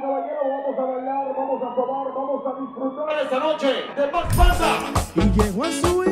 caballeros, vamos a bailar, vamos a tomar, vamos a disfrutar esta noche de Max Pasa. Y llegó a su